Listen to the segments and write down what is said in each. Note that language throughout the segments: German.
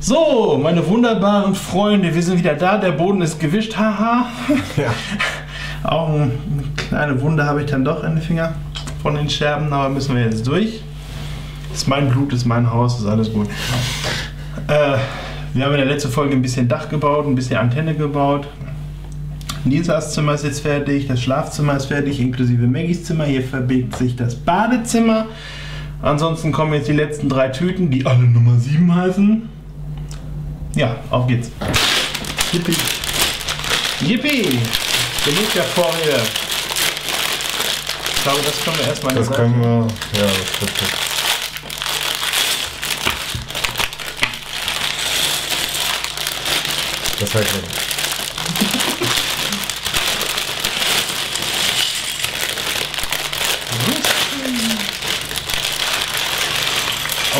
So, meine wunderbaren Freunde, wir sind wieder da. Der Boden ist gewischt, haha. Ja. Auch eine kleine Wunde habe ich dann doch in den Finger von den Scherben, aber müssen wir jetzt durch. Das ist mein Blut, das ist mein Haus, ist alles gut. Äh, wir haben in der letzten Folge ein bisschen Dach gebaut, ein bisschen Antenne gebaut. Lisas Zimmer ist jetzt fertig, das Schlafzimmer ist fertig, inklusive Maggies Zimmer. Hier verbirgt sich das Badezimmer. Ansonsten kommen jetzt die letzten drei Tüten, die alle Nummer 7 heißen. Ja, auf geht's. Yippie. Yippie! Genug der Vorrede. Ich glaube, das können wir erstmal Das können wir. Ja, das wird gut. Das heißt,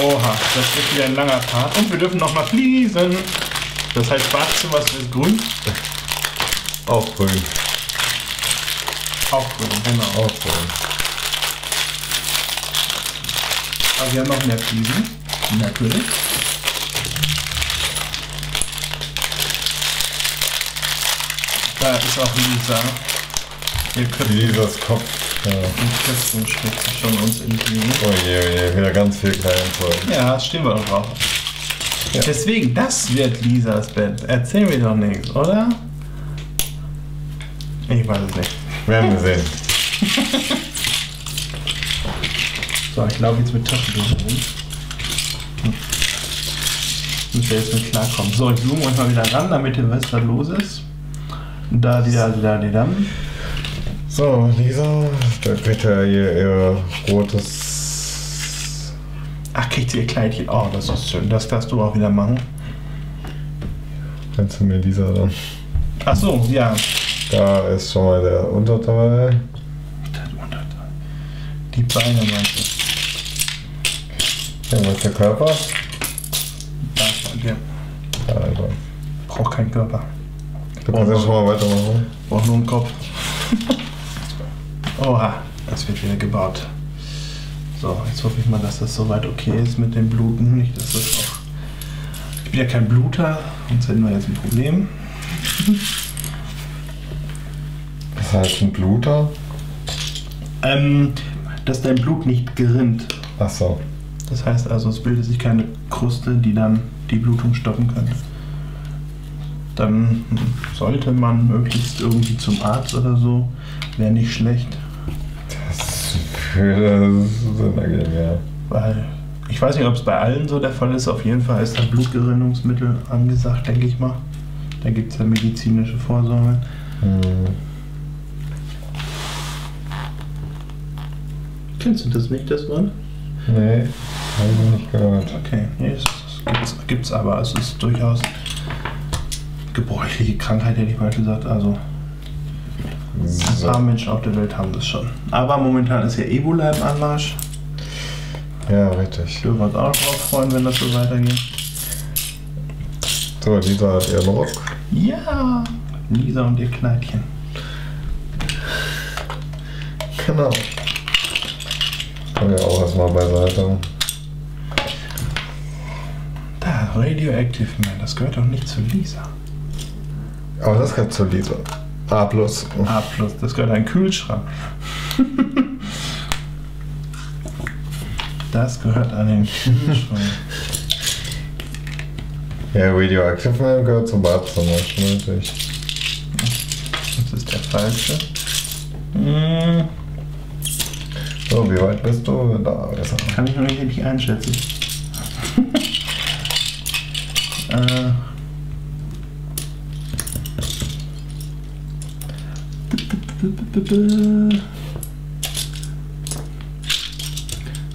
Oha, das wird wieder ein langer Part. Und wir dürfen noch mal fließen. Das heißt, Badezimmer ist grün. auch grün. Auch grün, genau. Auch grün. Aber wir haben noch mehr Fliesen. Natürlich. Da ist auch Lisa. Ihr könnt Dieses Kopf. Ja. ein Köpfenstück schon uns entgegen. Oh je, oh je, wieder ganz viel Kleinzeug. Ja, das stehen wir doch drauf. Ja. Deswegen, das wird Lisas Bett. Erzähl mir doch nichts, oder? Ich weiß es nicht. Werden wir sehen. So, ich laufe jetzt mit Taschentuch rum. Hm. Müsst ihr jetzt mit klarkommen. So, ich zoome euch mal wieder ran, damit ihr wisst, was los ist. Da, die, da, die, da, die, dann. So, Lisa, da kriegt er hier ihr rotes. Ach, kriegt sie ihr Kleidchen. Oh, das ist schön. Das darfst du auch wieder machen. Kannst du mir Lisa dann? Ach so, ja. Da ist schon mal der Unterteil. Die Beine meinst du? Ja, was ist der Körper? Da, der Da, also. braucht keinen Körper. Du kannst ja schon mal weitermachen. Braucht nur einen Kopf. Oha, das wird wieder gebaut. So, jetzt hoffe ich mal, dass das soweit okay ist mit dem Bluten. Nicht, dass das auch. Ich bin ja kein Bluter, sonst hätten wir jetzt ein Problem. Das heißt ein Bluter. Ähm, dass dein Blut nicht gerinnt. Achso. Das heißt also, es bildet sich keine Kruste, die dann die Blutung stoppen könnte. Dann sollte man möglichst irgendwie zum Arzt oder so. Wäre nicht schlecht. Das würde Sinn ergeben, ja. Weil ich weiß nicht, ob es bei allen so der Fall ist. Auf jeden Fall ist da Blutgerinnungsmittel angesagt, denke ich mal. Da gibt es ja medizinische Vorsorge. Hm. Kennst du das nicht, das Wort? Nee, habe ich noch nicht gehört. Okay, nee, das gibt's, gibt's aber. Es ist durchaus gebräuchliche Krankheit, hätte ich mal gesagt. Also ein So. paar Menschen auf der Welt haben das schon. Aber momentan ist ja Ebola im Anmarsch. Ja, richtig. Dürfen wir uns auch drauf freuen, wenn das so weitergeht. So, Lisa hat ihren Rock. Ja, Lisa und ihr Kleidchen. Genau. Haben wir auch erstmal beiseite. Da, Radioactive Man, das gehört doch nicht zu Lisa. Aber das gehört zu Lisa. A plus. A plus, das gehört ein Kühlschrank. Das gehört an den Kühlschrank. Ja, Radioactive Man gehört zum Badezimmer, natürlich. Das ist der falsche. So, wie weit bist du? Da ist er. kann ich noch nicht richtig einschätzen. äh.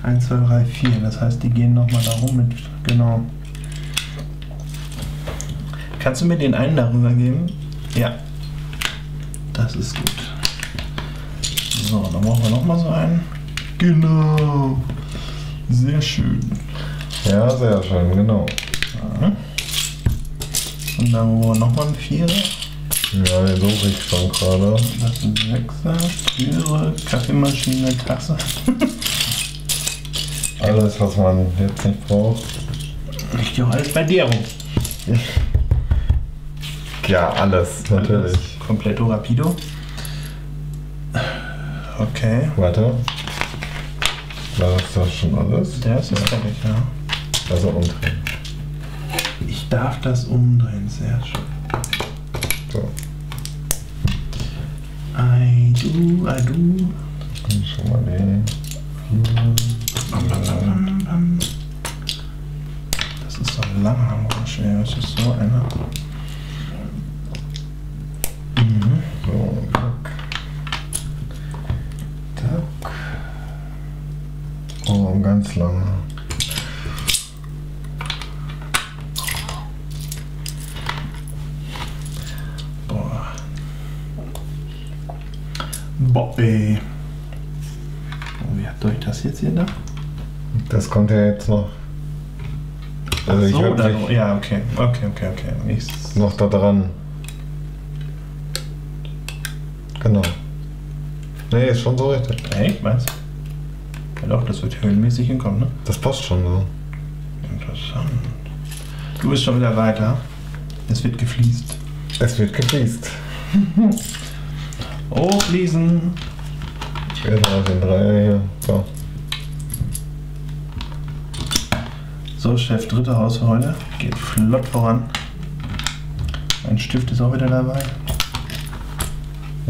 Eins, zwei, drei, vier. Das heißt, die gehen nochmal da rum mit. Genau. Kannst du mir den einen darüber geben? Ja. Das ist gut. So, dann brauchen wir nochmal so einen. Genau. Sehr schön. Ja, sehr schön, genau. Und dann brauchen wir nochmal einen Vierer. Ja, den suche ich schon gerade. Das ist ein Sechser, Türe, Kaffeemaschine, Tasse. Alles, was man jetzt nicht braucht. Ja auch alles bei dir rum. Ja, alles, natürlich. Alles Kompletto rapido. Okay. Warte. War das doch schon alles? Der ist jetzt fertig, ja. Also umdrehen. Ich darf das umdrehen, sehr schön. So. Bam, bam, bam, bam, bam. Das ist so ein langer schwer. Das ist so einer. Mhm. So, zack. Zack. Oh, ganz lange. Boah. Boah, ey. Oh, wie habt ihr euch das jetzt hier da? Das kommt ja jetzt noch. Also ich so, hab dann, ja, okay. Okay, okay, okay. Ich, noch da dran. Genau. Nee, ist schon so richtig. hey, was? Ja doch, das wird höhenmäßig hinkommen, ne? Das passt schon so. Interessant. Du bist schon wieder weiter. Es wird gefliest. Es wird gefliest. Oh, fließen. Wir haben den Dreier hier. So. So, Chef, dritte Haus für heute. Geht flott voran. Mein Stift ist auch wieder dabei.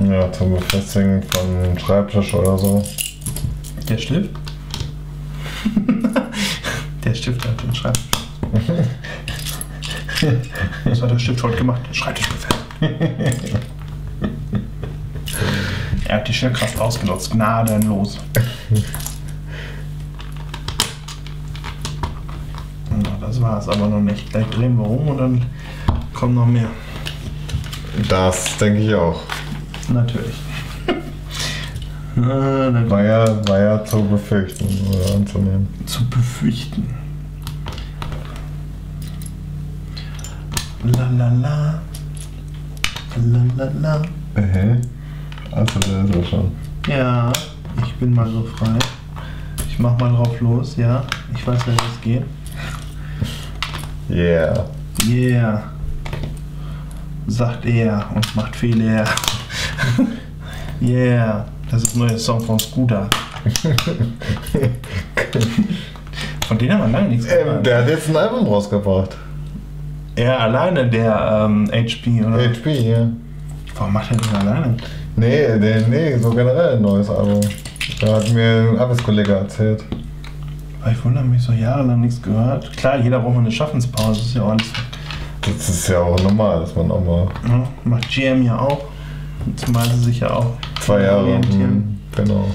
Ja, zum Befestigen von Schreibtisch oder so. Der Stift? der Stift hat den Schreibtisch. Was hat der Stift heute gemacht? Den Schreibtisch befestigt. er hat die Schwerkraft ausgenutzt. Gnadenlos. Na, das war's aber noch nicht. Gleich drehen wir um und dann kommen noch mehr. Das denke ich auch. Natürlich. War ja, war ja zu befürchten oder anzunehmen. zu befürchten. La la la. La la la. Hä? Also der ist schon. Ja, ich bin mal so frei. Ich mach mal drauf los, ja. Ich weiß, wie es geht. Yeah. Yeah. Sagt er und macht Fehler. yeah. Das ist ein neuer Song von Scooter. Von denen haben wir lange nichts Ähm, gehört. der hat jetzt ein Album rausgebracht. Er alleine, der ähm, HP, oder? HP hier. Warum macht er das alleine? Nee, der, nee, so generell ein neues Album. Da hat mir ein Arbeitskollege erzählt. Weil ich wundere mich, so jahrelang nichts gehört. Klar, jeder braucht mal eine Schaffenspause, das ist ja auch alles. Das ist ja auch normal, dass man auch mal Ja, macht GM ja auch. Zumal sie sich ja auch zwei Jahre. orientieren. Hm, genau.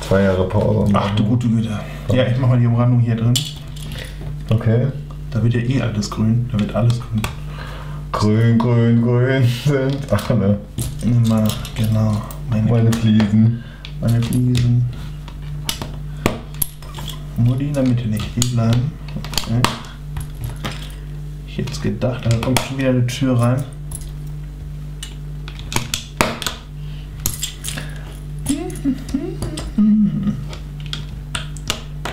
Zwei Jahre Pause. Ach du gute Güte. Ja, ich mach mal die Umrandung hier drin. Okay. Da wird ja eh alles grün. Da wird alles grün. Grün, grün, grün sind alle Immer, genau. Meine, meine Fliesen. meine Fliesen. Nur die in der Mitte nicht. Die bleiben. Okay. Ich hätte jetzt gedacht, da kommt schon wieder eine Tür rein.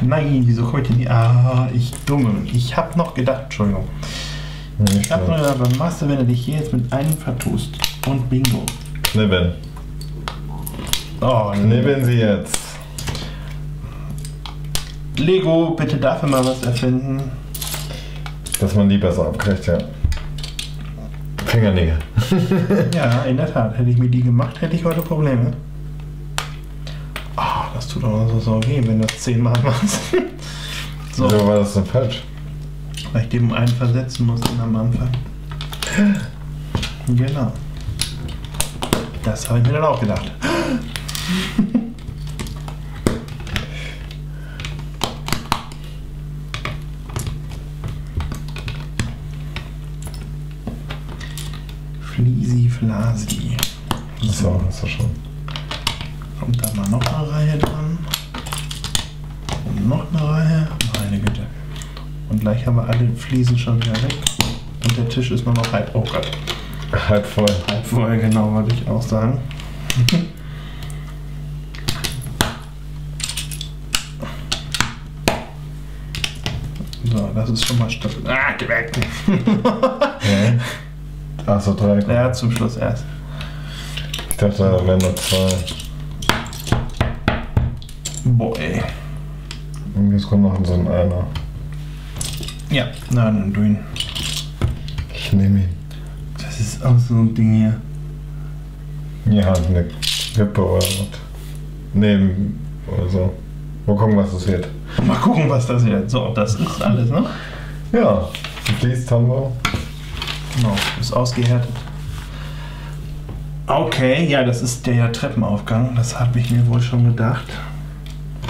Nein, wieso komme ich denn hier? Ah, ich dumme. Ich habe noch gedacht, Entschuldigung. Nicht noch was machst du, wenn du dich hier jetzt mit einem vertust? Und Bingo. Knibbeln. Oh, Knibbeln Sie jetzt. Lego, bitte dafür mal was erfinden. Dass man die besser abkriegt, ja. Fingernägel. Ja, in der Tat. Hätte ich mir die gemacht, hätte ich heute Probleme. Ah, das tut auch so, so weh, wenn du das zehnmal machst. so, Wieso war das denn falsch? Weil ich dem einen versetzen musste am Anfang. Genau. Das habe ich mir dann auch gedacht. Fliesi Flasi. So, ist das schon. Kommt da mal noch eine Reihe dran. Und noch eine Reihe. Meine Güte. Und gleich haben wir alle Fliesen schon wieder weg. Und der Tisch ist nur noch halb. Oh Gott. Halb voll. Halb voll, genau, wollte ich auch sagen. So, das ist schon mal stabil. Ah, geh weg. Ja. Achso, drei. Ja, zum Schluss erst. Ich dachte, da wären noch zwei. Boah, ey. Jetzt kommt noch so ein einer. Ja, na, dann du ihn. Ich nehme ihn. Das ist auch so ein Ding hier. Ja, eine Wippe oder was. Nee, oder so. Mal gucken, was das wird. Mal gucken, was das wird. So, das ist alles, ne? Ja, gefliest haben wir. Genau, ist ausgehärtet. Okay, ja, das ist der Treppenaufgang. Das habe ich mir wohl schon gedacht.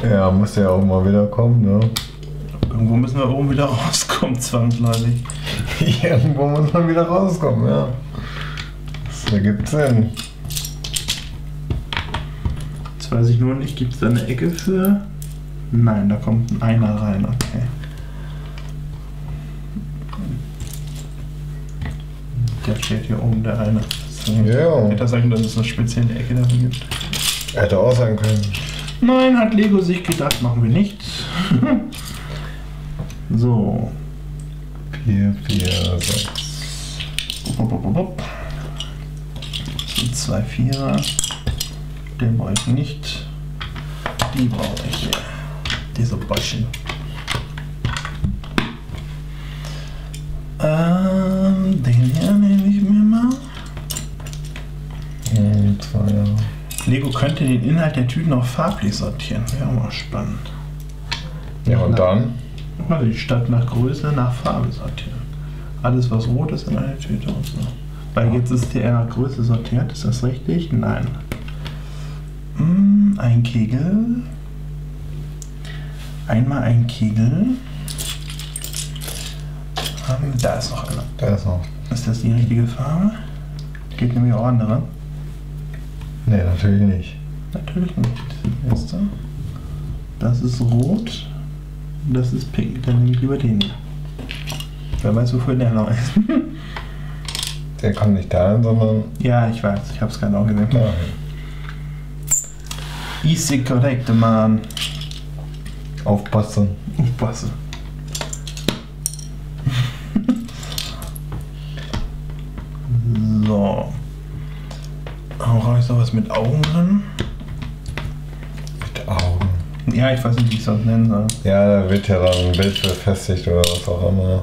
Ja, muss ja auch mal wieder kommen, ne? Irgendwo müssen wir oben wieder rauskommen, zwangsläufig. Irgendwo muss man wieder rauskommen, ja. Das ergibt Sinn. Jetzt weiß ich nur nicht, gibt es da eine Ecke für? Nein, da kommt ein Einer rein, okay. Der steht hier oben, der eine. Ja. Hätte er sagen, dass es eine spezielle Ecke dafür gibt. Hätte auch sein können. Nein, hat Lego sich gedacht, machen wir nicht. so. 4, 4, 6. Wupp, wupp, wupp, wupp. Das sind zwei Vierer. Den brauche ich nicht. Die brauche ich hier. Diese Bäuschen. Ähm, den hier nehme ich mir mal. Zwei, ja. Lego könnte den Inhalt der Tüten auch farblich sortieren. Wäre auch mal spannend. Ja, und dann? Also die Stadt nach Größe, nach Farbe sortieren. Alles was rot ist in einer Tüte und so. Weil jetzt ist der nach Größe sortiert, ist das richtig? Nein. Hm, ein Kegel. Einmal ein Kegel. Ähm, Da ist noch einer. Da ist noch. Ist das die richtige Farbe? Geht nämlich auch andere. Nee, natürlich nicht. Natürlich nicht. Das ist rot. Das ist pink. Dann nehme ich lieber den hier. Wer weiß, wofür der noch ist. Der kommt nicht dahin, sondern ja, ich weiß. Ich habe es gerade auch gesehen. dahin. Easy korrekt, Mann. Aufpassen. Aufpassen. so. Auch habe ich sowas mit Augen drin? Mit Augen. Ja, ich weiß nicht, wie ich das nennen soll. Ja, da wird ja dann ein Bild befestigt oder was auch immer.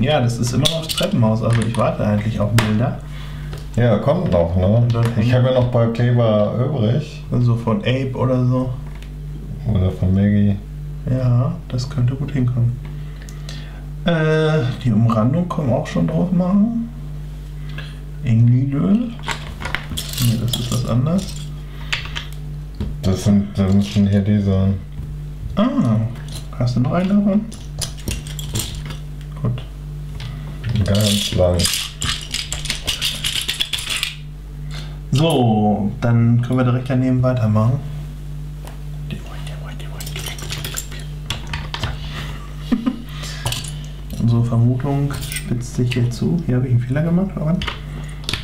Ja, das ist immer noch das Treppenhaus. Also ich warte eigentlich auf Bilder. Ja, kommt noch, ne? Ich habe ja noch ein paar Kleber übrig. Also von Ape oder so. Oder von Maggie. Ja, das könnte gut hinkommen. Äh, die Umrandung können wir auch schon drauf machen. Englilöl. Ne, das ist was anderes. Das sind, das müssen hier die sein. Ah, hast du noch einen davon? Gut. Ganz lang. So, dann können wir direkt daneben weitermachen. Unsere Vermutung spitzt sich hier zu. Hier habe ich einen Fehler gemacht, oder?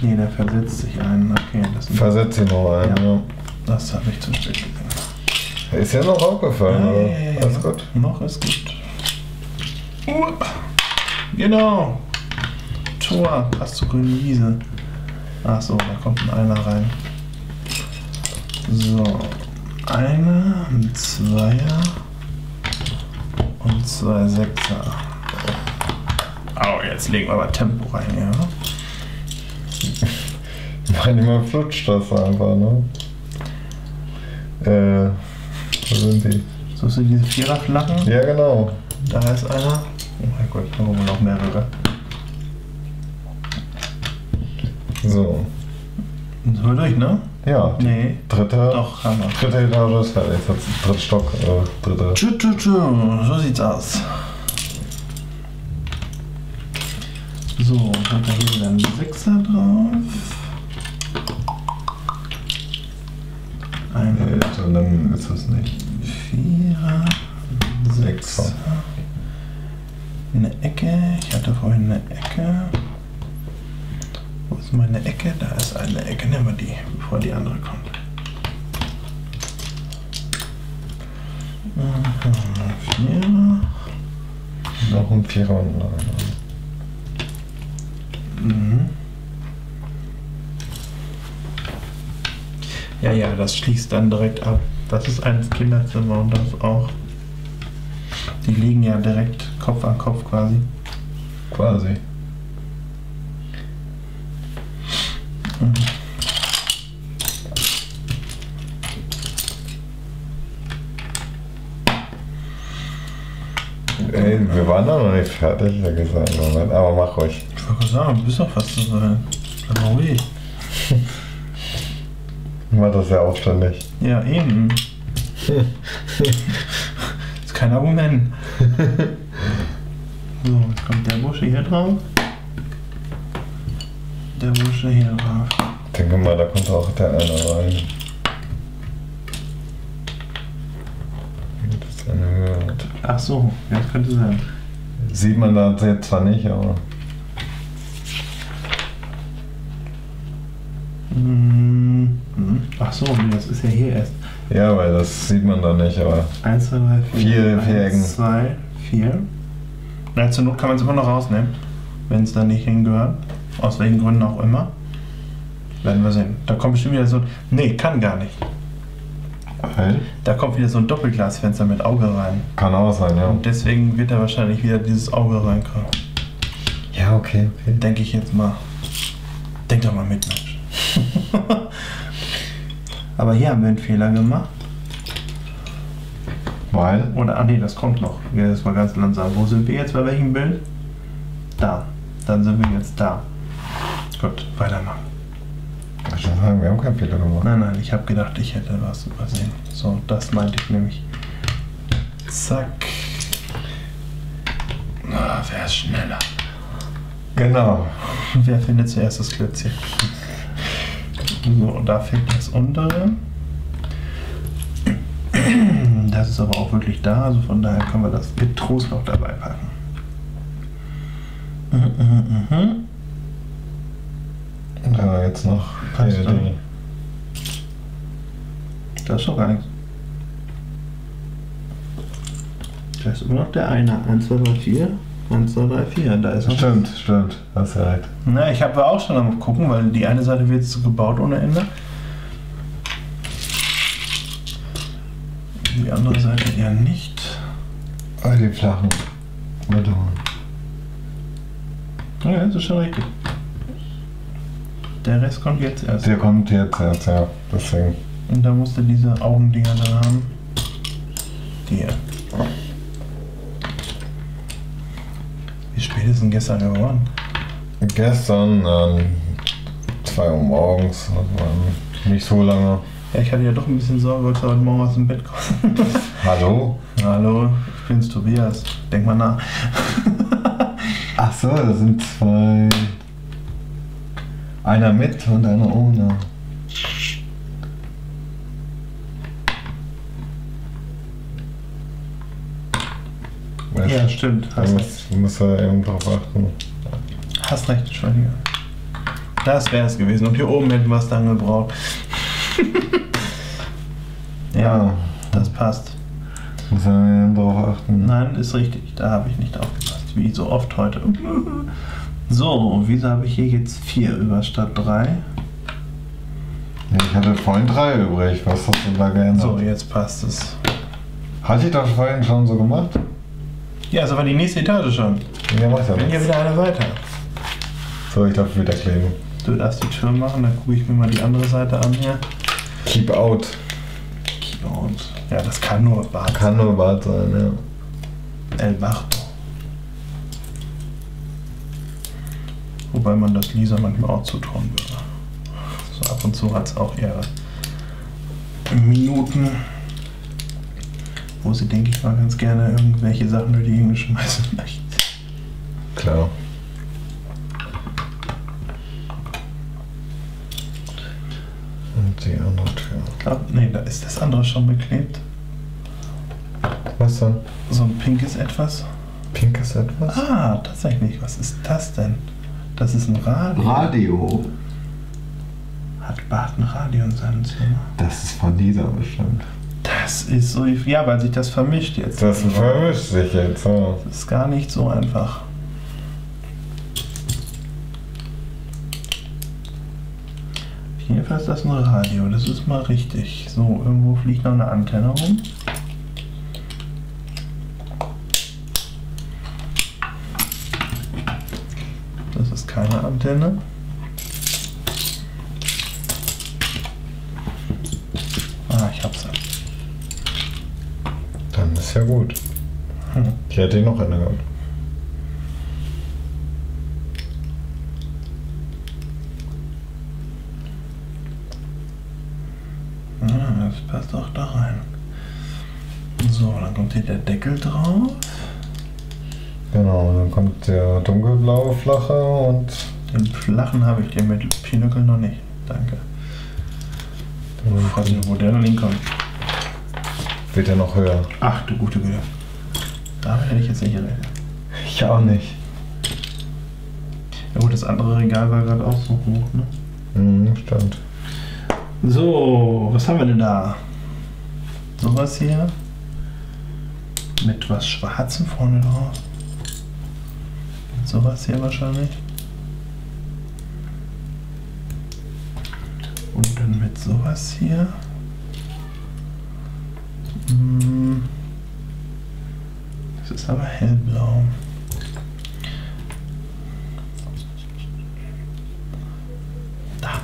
Nee, der versetzt sich ein. Okay, das, Versetz sie noch ein, ja. das habe ich zu spät gesehen. Ist ja noch aufgefallen, Ja, ja, ja, ja. Alles gut. Noch ist gut. Uh, genau. Tor, passt zur grünen Wiese. Ach so, da kommt ein Einer rein. So, einer, ein Zweier und zwei Sechser. Au, jetzt legen wir aber Tempo rein, ja. Manchmal flutscht das einfach, ne? Äh, wo sind die? So sind diese Viererflachen. Ja, genau. Da ist einer. Oh mein Gott, da haben wir noch mehrere. So. Sind wir durch, ne? Ja, Nee. dritte, Doch, haben wir. dritte Etage ist fertig. Jetzt dritter Stock, äh, dritte. Tschu, tschu, tschu. So sieht's aus. So, hat er hier einen Sechser drauf. Nee, so lang ist das nicht. Vierer, Sechser. Eine Ecke. Ich hatte vorhin eine Ecke. Wo ist meine Ecke? Da ist eine Ecke. Nehmen wir die, bevor die andere kommt. Vierer. Noch ein Vierer und ein Mhm. Ja, ja, das schließt dann direkt ab. Das ist eins Kinderzimmer und das auch. Die liegen ja direkt Kopf an Kopf quasi. Quasi. Ey, wir waren da noch nicht fertig, ja gesagt. Moment, aber mach ruhig. Ich wollte sagen, du bist doch fast so weit. Bleib mal ruhig. Mach das ja auch ständig. Ja, eben. ist kein Argument. So, jetzt kommt der Bursche hier drauf. Der Bursche hier drauf. Ich denke mal, da kommt auch der eine rein. Das ist eine Höhe. Ach so, ja, das könnte sein. Sieht man da jetzt zwar nicht, aber. Ach so, nee, das ist ja hier erst. Ja, weil das sieht man da nicht, aber. 1, 2, 3, 4. Vier Vierecken. 1, 2, 4. Na, zur Not kann man es immer noch rausnehmen, wenn es da nicht hingehört. Aus welchen Gründen auch immer. Werden wir sehen. Da kommt bestimmt wieder so. Nee, kann gar nicht. Weil? Da kommt wieder so ein Doppelglasfenster mit Auge rein. Kann auch sein, ja. Und deswegen wird da wahrscheinlich wieder dieses Auge reinkommen. Ja, okay, okay. Denke ich jetzt mal. Denk doch mal mit, Mensch. Aber hier haben wir einen Fehler gemacht. Weil? Oder, ah nee, das kommt noch. Das war ganz langsam. Wo sind wir jetzt? Bei welchem Bild? Da. Dann sind wir jetzt da. Gut, weitermachen. Ich schon sagen, wir haben keinen Fehler gemacht. Nein, nein, ich habe gedacht, ich hätte was übersehen. So, das meinte ich nämlich. Zack. Ah, wer ist schneller? Genau. Wer findet zuerst das Klötzchen? So, und da fehlt das untere. Das ist aber auch wirklich da, also von daher können wir das getrost noch dabei packen. Mhm, mhm, mhm. Ja, jetzt noch. Passt hier schon. die- Da ist doch gar nichts. Da ist immer noch der eine. 1, 2, 3, 4. 1, 2, 3, 4. Da ist noch. Stimmt, stimmt. Hast ja recht. Na, ich habe auch schon am gucken, weil die eine Seite wird jetzt gebaut ohne Ende. Die andere Seite eher nicht. Ah, die flachen. Warte mal. Ja, das ist schon richtig. Der Rest kommt jetzt erst. Der kommt jetzt erst, ja. Deswegen. Und da musste diese Augendinger dran haben. Die hier. Wie spät ist denn gestern geworden? Gestern, ähm, 2 Uhr morgens, also nicht so lange. Ja, ich hatte ja doch ein bisschen Sorge, weil ich heute Morgen aus dem Bett komme. Hallo? Hallo, ich bin's Tobias. Denk mal nach. Ach so, das sind zwei. Einer mit und einer ohne. Ja, stimmt. Da Hast, muss, muss er eben drauf achten. hast recht, Entschuldige. Das wäre es gewesen. Und hier oben hätten wir es dann gebraucht. ja, das passt. Muss er eben drauf achten. Nein, ist richtig. Da habe ich nicht aufgepasst. Wie so oft heute. So, wieso habe ich hier jetzt vier über statt drei? Ja, ich hatte vorhin drei übrig. Was hast du da geändert? So, jetzt passt es. Hatte ich das vorhin schon so gemacht? Ja, ist aber die nächste Etage schon. Ja, macht ja Bin hier nichts. wieder eine weiter. So, ich darf wieder kleben. Du darfst die Tür machen, dann gucke ich mir mal die andere Seite an hier. Keep out. Und ja, das kann nur Bart Kann nur Bart sein, ja. El Barto. Wobei man das Lisa manchmal auch zutrauen würde. So ab und zu hat es auch ihre Minuten, wo sie, denke ich mal, ganz gerne irgendwelche Sachen durch die Gegend schmeißen möchte. Klar. Und die andere Tür. Ich glaube, nee, da ist das andere schon beklebt. Was dann? So ein pinkes Etwas. Pinkes etwas? Ah, tatsächlich. Was ist das denn? Das ist ein Radio. Radio. Hat Bart ein Radio in seinem Zimmer? Das ist von dieser bestimmt. Das ist so, ja, weil sich das vermischt jetzt. Das vermischt sich jetzt. Ja. Das ist gar nicht so einfach. Jedenfalls ist das ein Radio, das ist mal richtig. So, irgendwo fliegt noch eine Antenne rum. Das ist keine Antenne. Ah, ich hab's. Dann ist ja gut. Hm. Ich hätte noch eine gehabt. Ja, das passt auch da rein. So, dann kommt hier der Deckel drauf. Genau, dann kommt der dunkelblaue flache und Den flachen habe ich, den mit Pinöckel noch nicht. Danke. dann Ich weiß nicht, wo der noch hinkommt. Wird er noch höher. Ach du gute Güte. Damit hätte ich jetzt nicht gerechnet. Ich auch nicht. Ja gut, das andere Regal war gerade auch so hoch, ne? Mhm, stimmt. So, was haben wir denn da? Sowas hier. Mit was Schwarzem vorne drauf. Mit sowas hier wahrscheinlich. Und dann mit sowas hier. Hm. Das ist aber hellblau. Da.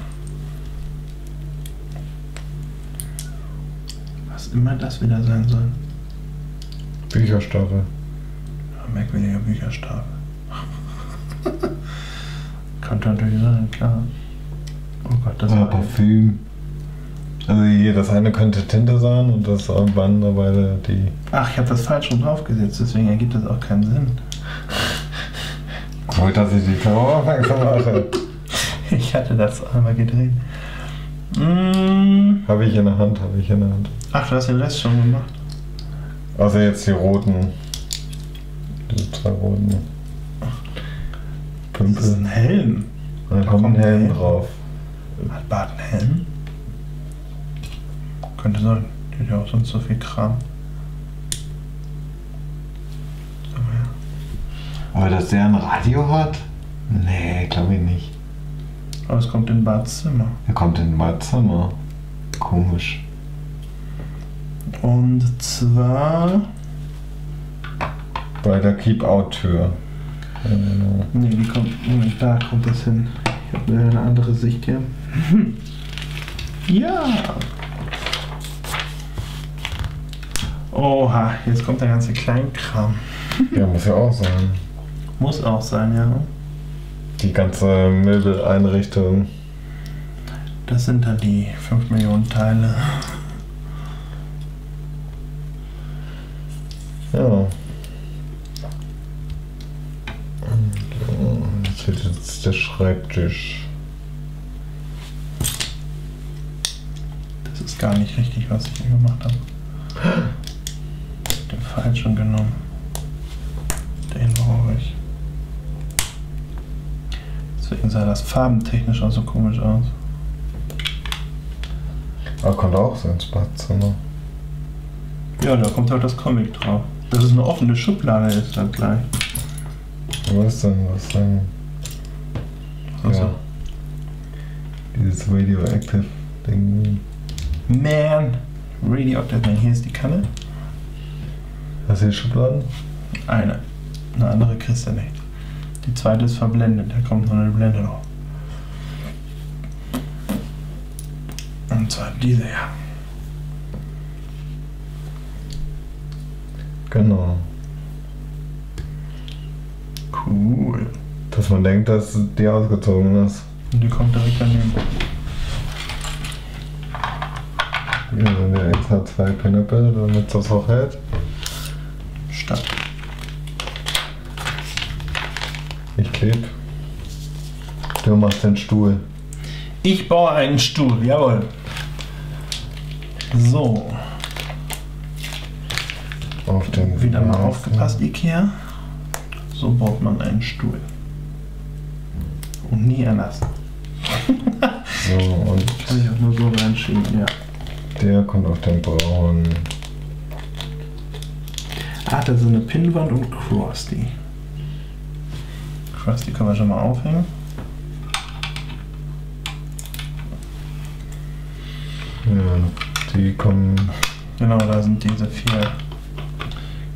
Was immer das wieder sein soll. Bücherstapel. Ja, merkwürdiger Bücherstapel. Könnte natürlich sein, klar. Oh Gott, das Ja, war Parfüm. Also hier, das eine könnte Tinte sein und das andere die. Ach, ich habe das falsch schon draufgesetzt, deswegen ergibt das auch keinen Sinn. Gut, dass ich die Kamera aufmerksam mache. Ich hatte das einmal gedreht. Mm. habe ich in der Hand, habe ich in der Hand. Ach, du hast den Rest schon gemacht. Also jetzt die roten. Die zwei roten. Das ist Pümpel. ein Helm. Da kommt ein kommt ein Helm Helm. drauf. Hat Bart einen Helm? Könnte sein. Die hat ja auch sonst so viel Kram. Aber dass der ein Radio hat? Nee, glaube ich nicht. Aber es kommt in Barts Zimmer. Er kommt in mein Zimmer. Komisch. Und zwar. Bei der Keep-Out-Tür. Genau. Nee, die kommt. Moment, da kommt das hin. Ich habe eine andere Sicht hier. ja! Oha, jetzt kommt der ganze Kleinkram. Ja, muss ja auch sein. Muss auch sein, ja. Die ganze Möbeleinrichtung. Das sind dann die 5 Millionen Teile. Ja. Jetzt wird jetzt der Schreibtisch. Das ist gar nicht richtig, was ich hier gemacht habe. Falschen genommen. Den brauche ich. Deswegen sah das farbentechnisch auch so komisch aus. Aber kommt auch so ins Badzimmer. Ja, da kommt halt das Comic drauf. Das ist eine offene Schublade, ist das gleich. Was ist denn? Was denn? Also, Ja. Dieses Radioactive Ding. Man! Radioactive Man. Hier ist die Kanne. Hast du die Schubladen? Eine. Eine andere kriegst du nicht. Die zweite ist verblendet, da kommt noch eine Blende drauf. Und zwar diese ja. Genau. Cool. Dass man denkt, dass die ausgezogen ist. Und die kommt direkt daneben. Hier sind ja extra zwei Pinöppel, damit das auch hält. Statt. Ich kleb. Du machst den Stuhl. Ich baue einen Stuhl, jawohl. So, Auf den wieder mal aufgepasst, Ikea. So baut man einen Stuhl. Und nie anders. So, und Kann ich auch nur so reinschieben, ja. Der kommt auf den braunen. Da ist eine Pinnwand und Krusty. Krusty können wir schon mal aufhängen. Ja, die kommen. Genau, da sind diese vier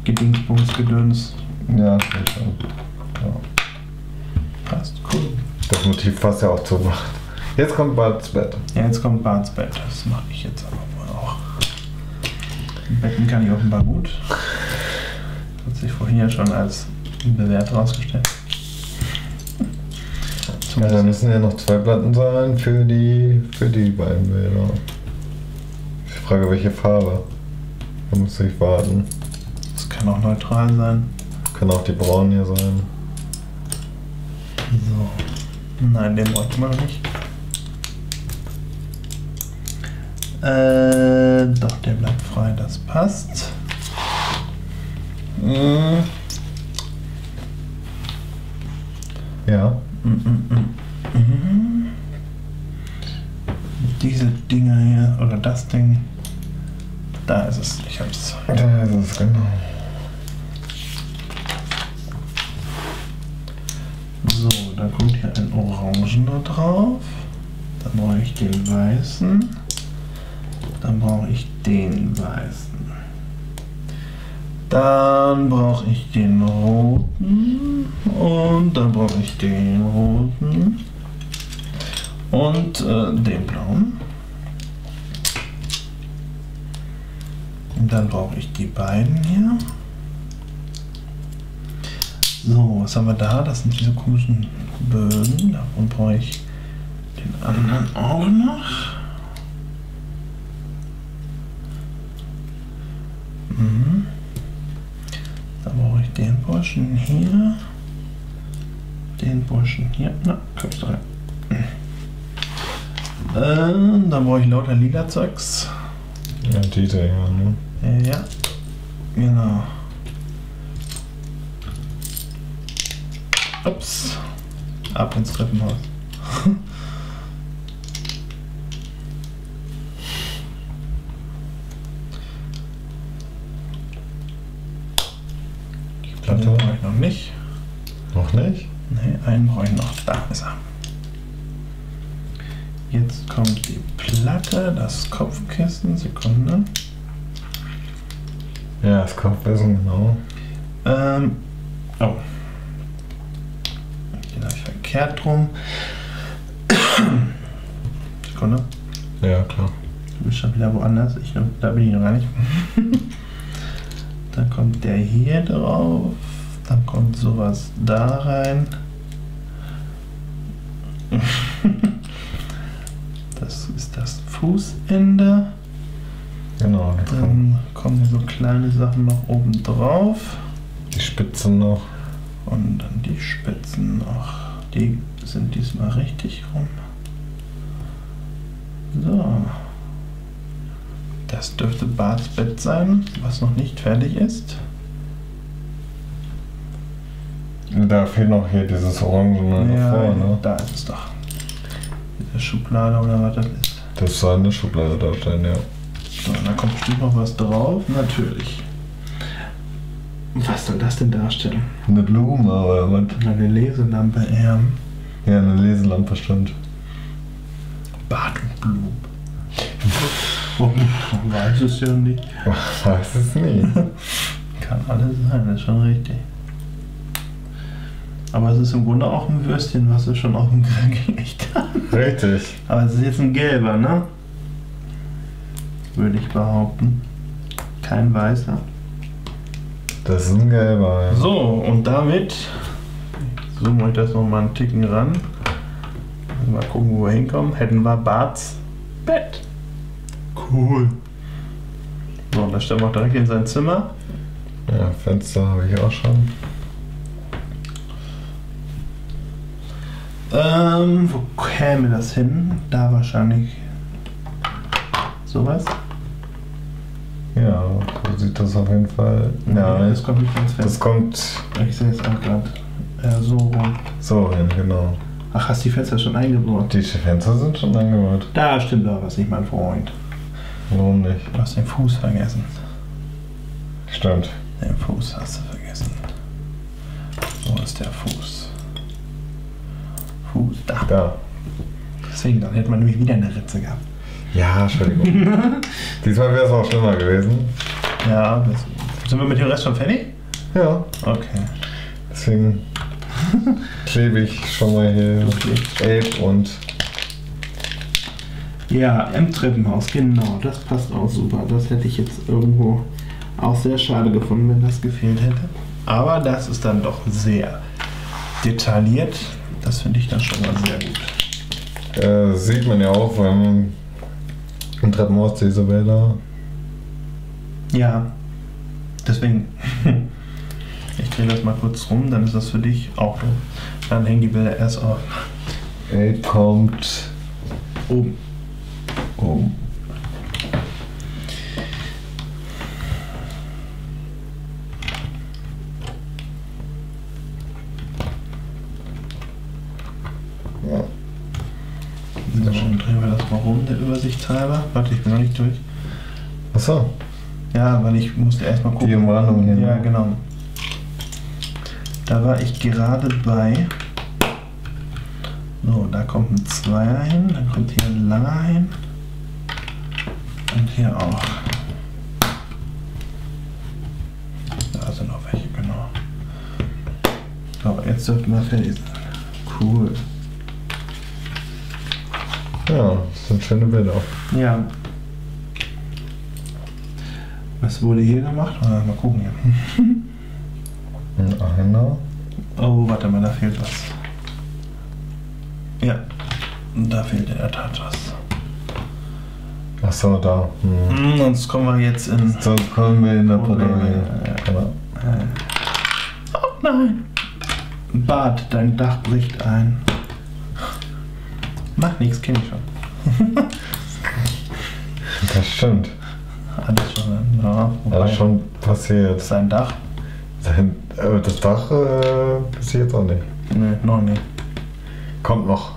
Gedingsbungsgedöns. Ja, steht schon. Ja. Passt, cool. Das Motiv passt ja auch zu Nacht. Jetzt kommt Barts Bett. Ja, jetzt kommt Barts Bett. Das mache ich jetzt aber wohl auch. Betten kann ich offenbar gut. Hat sich vorhin ja schon als bewährt herausgestellt. Ja, da müssen ja noch zwei Platten sein für die, für die beiden Bilder. Ich frage, welche Farbe. Da muss ich warten. Das kann auch neutral sein. Kann auch die braun hier sein. So. Nein, den bräuchte man nicht. Äh, doch, der bleibt frei, das passt. Mhm. Ja. Mm, mm, mm, mm. Diese Dinger hier, oder das Ding, da ist es. Ich hab's. Da ist es, genau. So, dann kommt hier ein Orangener drauf. Dann brauche ich den weißen. Dann brauche ich den weißen. Dann brauche ich den roten. Und dann brauche ich den roten. Und äh, den blauen. Und dann brauche ich die beiden hier. So, was haben wir da? Das sind diese komischen Bögen. Davon brauche ich den anderen auch noch. Burschen hier. Na, kommst du rein. Äh, dann brauche ich lauter lila Zeugs. Ja, diese, ja, ne? Ja, genau. Ups. Ab ins Treppenhaus. Die Platte Platte. brauche ich noch nicht. Noch nicht? Ne, einen brauche ich noch. Da ist er. Jetzt kommt die Platte, das Kopfkissen. Sekunde. Ja, das Kopfkissen, genau. Ähm, oh. Den habe ich verkehrt rum. Sekunde. Ja, klar. Du bist schon wieder woanders. Ich, da bin ich noch gar nicht. Dann kommt der hier drauf. Dann kommt sowas da rein. Das ist das Fußende. Genau, Dann kommen so kleine Sachen noch oben drauf. die Spitzen noch. Und dann die Spitzen noch. Die sind diesmal richtig rum. So. Das dürfte Barts Bett sein, was noch nicht fertig ist. Da fehlt noch hier dieses Orangene ja, davor, ne? da ist es doch. Diese Schublade oder was das ist. Das soll eine Schublade darstellen, ja. So, da kommt bestimmt noch was drauf. Natürlich. Was soll das denn darstellen? Eine Blume oder was? Eine Leselampe eher. Ja, eine Leselampe stimmt. Bart und Blumen. Man weiß es ja nicht. Weiß es nie. Kann alles sein, das ist schon richtig. Aber es ist im Grunde auch ein Würstchen, was wir schon auf dem Grill gelegt haben. Richtig. Aber es ist jetzt ein gelber, ne? Würde ich behaupten. Kein weißer. Das ist ein gelber, ja. So, und damit zoomen wir das nochmal einen Ticken ran. Mal gucken, wo wir hinkommen. Hätten wir Barts Bett. Cool. So, und das stellen wir auch direkt in sein Zimmer. Ja, Fenster habe ich auch schon. Ähm, wo käme das hin? Da wahrscheinlich sowas. Ja, so sieht das auf jeden Fall. Ja, das kommt nicht ganz das fest. kommt Ich sehe es auch gerade. Ja, so rum. so hin, genau. Ach, hast die Fenster schon eingebaut? Die Fenster sind schon angebaut. Da stimmt doch was nicht, mein Freund. Warum nicht? Du hast den Fuß vergessen. Stimmt. Den Fuß hast du vergessen. Wo ist der Fuß? Fuß, da. Da. Deswegen, dann hätte man nämlich wieder eine Ritze gehabt. Ja, Entschuldigung. Diesmal wäre es auch schlimmer gewesen. Ja, das, sind wir mit dem Rest schon fertig? Ja. Okay. Deswegen klebe ich schon mal hier Ape und Ja, im Treppenhaus, genau. Das passt auch super. Das hätte ich jetzt irgendwo auch sehr schade gefunden, wenn das gefehlt hätte. Aber das ist dann doch sehr detailliert. Das finde ich dann schon mal sehr gut. äh, sieht man ja auch, wenn im Treppenhaus diese Bilder. Ja, deswegen. Ich drehe das mal kurz rum, dann ist das für dich auch doof. Dann hängen die Bilder erst auf Ape kommt oben. um. Der Übersicht halber. Warte, ich bin noch nicht durch. Achso, Ja, weil ich musste erstmal gucken. die Umrandung hier. Ja, genau. Da war ich gerade bei. So, da kommt ein Zweier hin, dann kommt hier ein Langer hin. Und hier auch. Da sind noch welche, genau. So, jetzt dürften wir fertig sein. Cool. Ja, das sind schöne Bilder. Ja. Was wurde hier gemacht? Mal gucken hier. Ein Einer. Oh, warte mal, da fehlt was. Ja, da fehlt in der Tat was. Achso, da. Hm. Hm, sonst kommen wir jetzt in. Sonst kommen wir in der Probleme, Probleme. ja, ja. Oh nein! Bart, dein Dach bricht ein. Macht nichts, kenn ich schon. Das stimmt. Alles schon. Ja, wobei, Alles schon passiert. Sein Dach? Sein, äh, das Dach äh, passiert auch nicht. Nee, noch nicht. Kommt noch.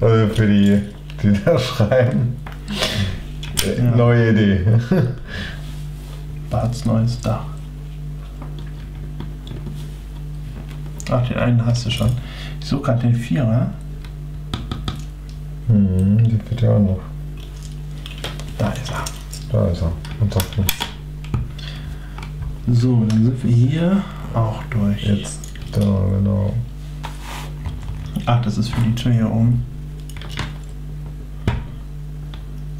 Also für die, die da schreiben. Äh, Ja. Neue Idee. Barts neues Dach. Ach, den einen hast du schon. Ich suche gerade den Vierer. Hm, die fehlt ja auch noch. Da ist er. Da ist er. Und sagt nichts. So, dann sind wir hier auch durch. Jetzt. Da, genau. Ach, das ist für die Tür hier oben.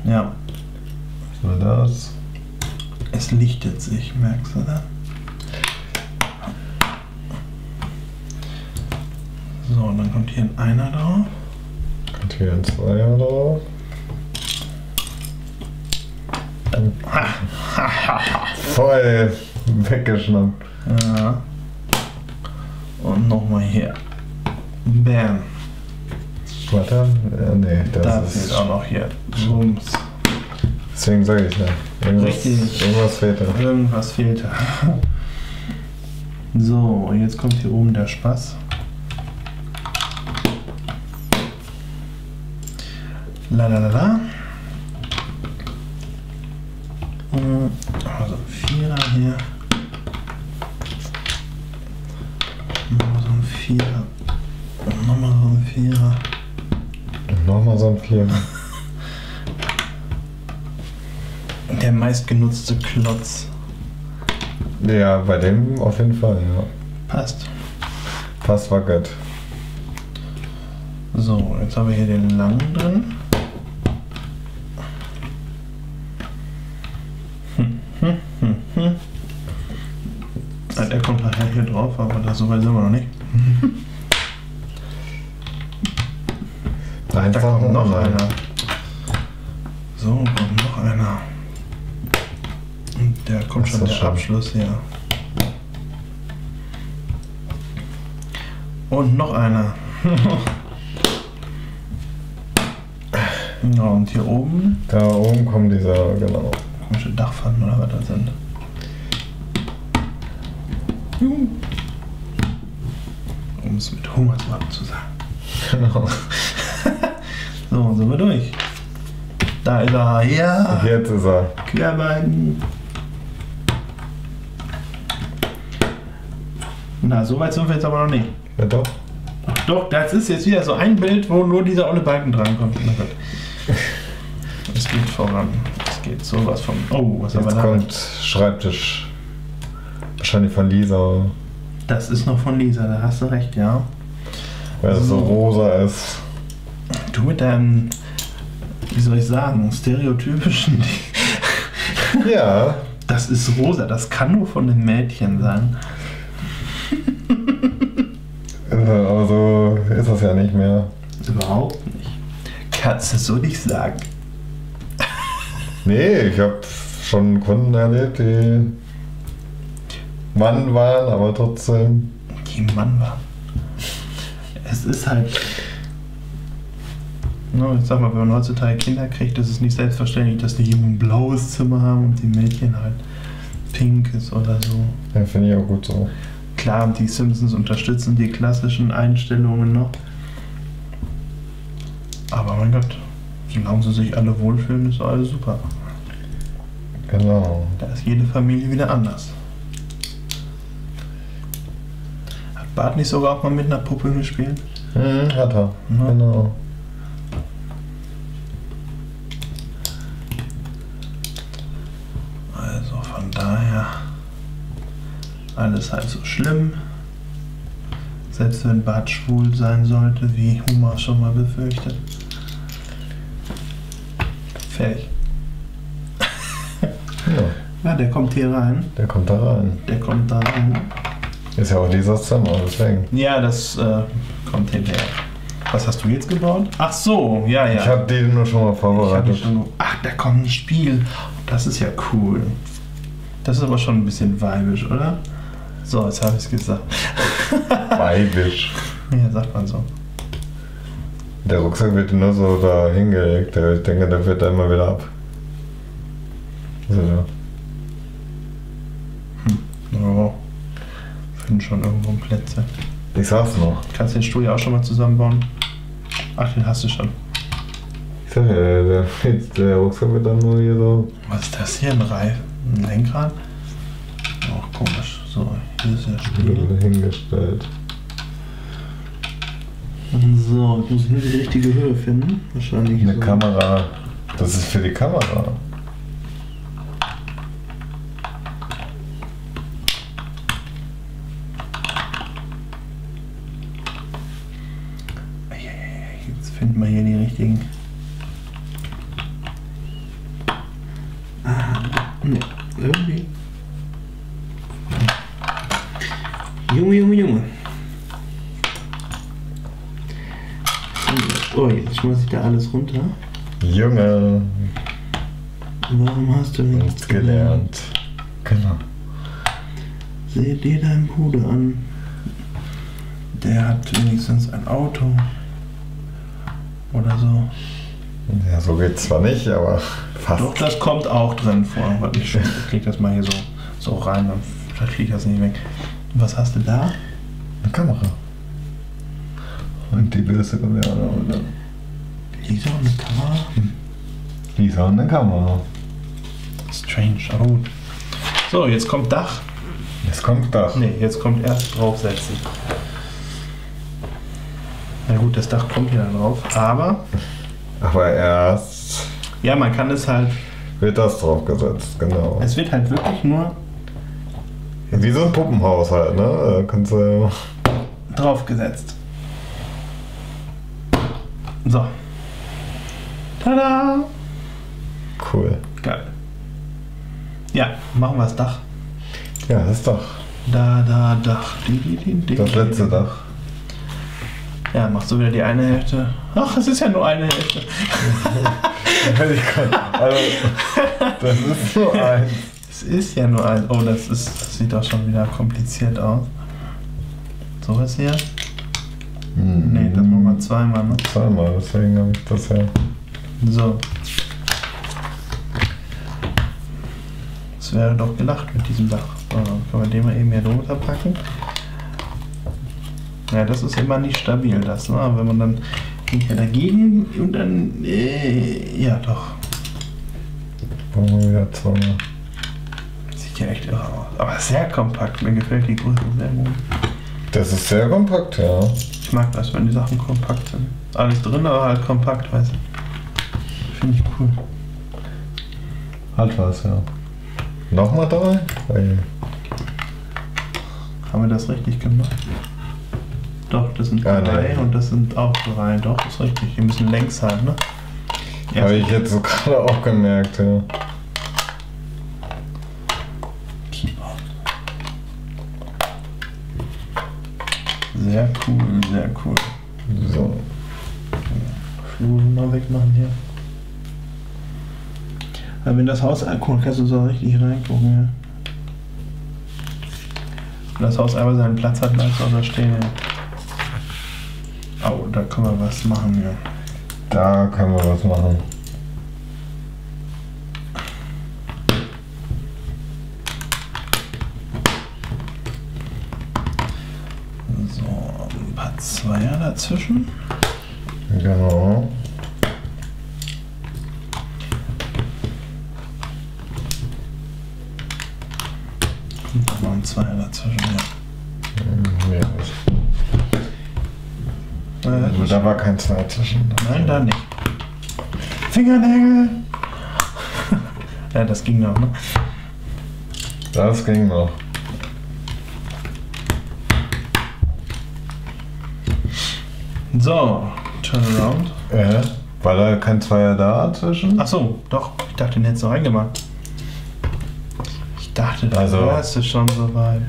Ja, So, das. es lichtet sich, merkst du das? So, und dann kommt hier ein Einer drauf. Ein Zweier drauf. Voll weggeschnappt. Ja. Und nochmal hier. Bam. Warte. Ja, nee, das da ist. fehlt auch noch hier. Bums. Deswegen sage ich ja. Irgendwas, Richtig. Irgendwas fehlt da. Irgendwas fehlte. So, und jetzt kommt hier oben der Spaß. La la la la. Mm, Also ein Vierer hier. Nochmal so ein Vierer. Und nochmal so ein Vierer. Und nochmal so ein Vier. Der meistgenutzte Klotz. Ja, bei dem auf jeden Fall, ja. Passt. Fast wackelt. So, jetzt haben wir hier den langen drin. Weit sind wir noch nicht. Da Einfach kommt noch mal. einer. So, kommt noch einer. Und der kommt Das schon der schon- Abschluss hier. Und noch einer. ja, und hier oben Da oben kommt dieser, genau. komische Dachpfannen oder was das sind. Juhu. Mit Hungersworten zu sagen. Genau. So, sind wir durch. Da ist er. Ja. Jetzt ist er. Querbalken. Na, so weit sind wir jetzt aber noch nicht. Ja doch. Ach doch, das ist jetzt wieder so ein Bild, wo nur dieser olle Balken drankommt. Na Gott. Es geht voran. Es geht sowas von. Oh, was haben wir da? kommt Schreibtisch. Wahrscheinlich von Lisa. Das ist noch von Lisa, da hast du recht, ja. Weil es so rosa ist. Du mit deinem, wie soll ich sagen, stereotypischen. Ja. Das ist rosa, das kann nur von den Mädchen sein. Also, aber so ist das ja nicht mehr. Überhaupt nicht. Kannst du so nicht sagen. Nee, ich habe schon Kunden erlebt, die Mann waren, aber trotzdem. Die Mann war. Es ist halt. No, ich sag mal, wenn man heutzutage Kinder kriegt, ist es nicht selbstverständlich, dass die Jungen ein blaues Zimmer haben und die Mädchen halt pinkes oder so. Ja, finde ich auch gut so. Klar, die Simpsons unterstützen die klassischen Einstellungen noch. Aber mein Gott, solange sie sich alle wohlfühlen, ist alles super. Genau. Da ist jede Familie wieder anders. Hat Bart nicht sogar auch mal mit einer Puppe gespielt? Mhm, hat er. Ja. Genau. Also von daher alles halb so schlimm. Selbst wenn Bart schwul sein sollte, wie Huma schon mal befürchtet. Fertig. Ja, Ja, der kommt hier rein. der kommt da rein. Der kommt da rein. Ist ja auch Lisas Zimmer, deswegen. Ja, das äh, kommt hinterher. Was hast du jetzt gebaut? Ach so, ja, ja. Ich habe die nur schon mal vorbereitet. schon, ach, da kommt ein Spiel. Das ist ja cool. Das ist aber schon ein bisschen weibisch, oder? So, jetzt habe ich es gesagt. Weibisch. Ja, sagt man so. Der Rucksack wird nur so da hingelegt. Ich denke, der wird da immer wieder ab. So, ja. Finden schon irgendwo Plätze. Ich sag's noch. Kannst du den Stuhl ja auch schon mal zusammenbauen? Ach, den hast du schon. Ich sag ja, der, der Rucksack wird dann nur hier so. Was ist das hier? Ein Reifen? Ein Lenkrad? Auch komisch. So, hier ist der Stuhl. hingestellt. So, jetzt muss ich nur die richtige Höhe finden. Wahrscheinlich Eine so. Kamera. Das ist für die Kamera. Eieiei, Jetzt finden wir hier die richtigen. Ah, ne, irgendwie. Junge, Junge, Junge. Oh, jetzt schmeiß ich da alles runter. Junge. Warum hast du nichts gelernt. Genau. Seh dir deinen Bruder an. Der hat wenigstens ein Auto. Oder so. Ja, so geht's zwar nicht, aber fast. Doch, das kommt auch drin vor. Warte, ich krieg das mal hier so, so rein, dann ich das nicht weg. Was hast du da? Eine Kamera. Und die Bürste kommt ja auch noch. mit. Lisa und eine Kamera? Hm. Lisa und eine Kamera. Strange, aber gut. So, jetzt kommt Dach. Jetzt kommt Dach. Ne, jetzt kommt erst draufsetzen. Na gut, das Dach kommt hier dann drauf. Aber, Aber erst ja, man kann es halt, wird das draufgesetzt, genau. es wird halt wirklich nur Wie so ein Puppenhaus halt, ne? Da kannst du. draufgesetzt. So. Tada! Cool. Geil. Ja, machen wir das Dach. Ja, das Dach. Da, da, Dach. Di, di, di, Das letzte. Dach. Ja, machst du wieder die eine Hälfte. Ach, es ist ja nur eine Hälfte. also, das ist so eins. Es ist ja nur ein. Oh, das ist. Das sieht auch schon wieder kompliziert aus. So ist hier. Nee, das machen wir zweimal, ne? Zweimal, deswegen habe ich das ja. So. Es wäre doch gelacht mit diesem Dach. So, dann können wir den mal eben hier drunter packen. Ja, das ist immer nicht stabil, das, ne? Wenn man dann hinterher dagegen und dann. Äh, ja, doch. Machen wir wieder Zunge. Sieht ja echt irre aus. Aber sehr kompakt. Mir gefällt die Größe sehr gut. Das ist sehr kompakt, ja. Ich mag das, wenn die Sachen kompakt sind. Alles drin, aber halt kompakt, weißt du. Finde ich cool. Hat was, ja. Nochmal drei? Weil Haben wir das richtig gemacht? Doch, das sind Ah, drei nee. und das sind auch drei. Doch, ist richtig. Die müssen längs sein, ne? Ja. Habe ich jetzt so gerade auch gemerkt, ja. Sehr cool, sehr cool. So. Flusen mal wegmachen hier. Aber wenn das Haus anguckt, kannst du so richtig reingucken. Ja. Wenn das Haus einmal seinen Platz hat, bleibst du auch da stehen. Ja. Oh, da können wir was machen, ja. Da können wir was machen. So, ein paar Zweier dazwischen. Genau. Zwei zwischen. Nein, da nicht. Fingernägel! ja, das ging noch, ne? Das ging noch. So, turn around. Äh, war da kein Zweier da zwischen? Ach so, doch. Ich dachte, den hättest du reingemacht. Ich dachte, da Also- wärst du schon so weit.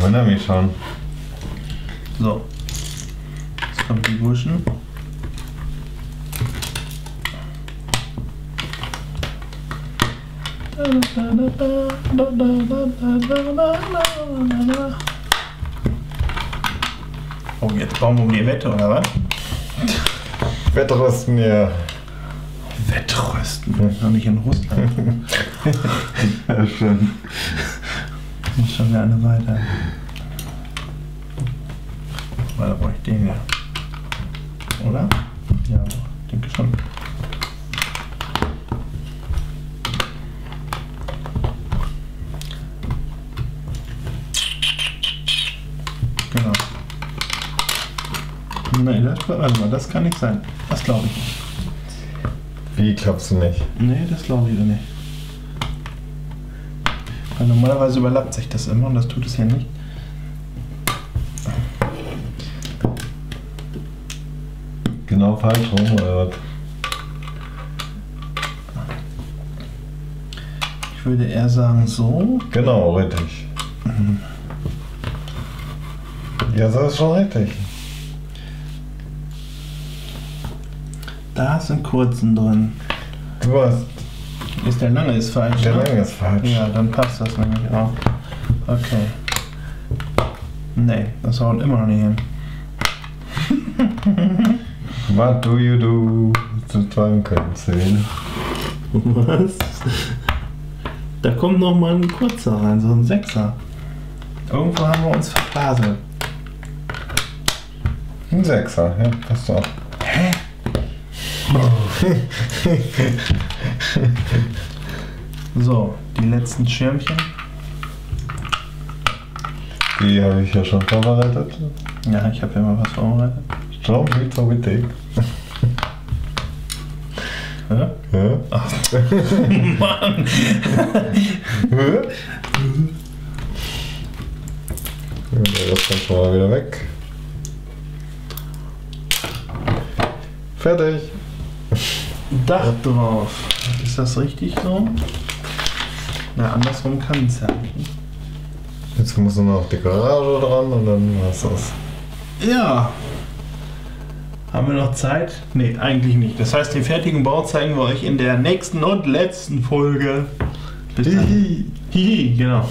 Wundert mich schon. So. Jetzt kommt die Burschen. Oh, jetzt bauen wir um die Wette, oder was? Wettrüsten ja. Wettrösten. Noch nicht in Russland. Ja, schön. Muss schon wieder eine weiter. Weil da brauche ich den ja. Oder? Ja, denke schon. Genau. Nein, das, warte mal, das kann nicht sein. Das glaube ich nicht. Wie glaubst du nicht? Nee, das glaube ich nicht. Weil normalerweise überlappt sich das immer und das tut es hier nicht. Falsch rum oder was? Ich würde eher sagen so. Genau, richtig. Ja, das ist schon richtig. Da sind kurzen drin. Du hast. Ist der lange ist falsch. Der ne? lange ist falsch. Ja, dann passt das nämlich auch. Okay. Nee, das haut immer noch nicht hin. What do you do? Zu zweigen können zählen. Was? Da kommt noch mal ein kurzer rein, so ein Sechser. Irgendwo haben wir uns verbaselt. Ein Sechser, ja, passt doch. Hä? So, die letzten Schirmchen. Die habe ich ja schon vorbereitet. Ja, ich habe ja mal was vorbereitet. Strom viel zu wichtig. Ja? Ja? Ach, Mann! Der Rest kommt schon mal wieder weg. Fertig. Dach drauf. Ist das richtig so? Na, andersrum kann es ja nicht. Jetzt muss nur noch die Garage dran und dann war's das. Ja. Haben wir noch Zeit? Nee, eigentlich nicht. Das heißt, den fertigen Bau zeigen wir euch in der nächsten und letzten Folge. Bis dann. Hihi. Hihi, genau.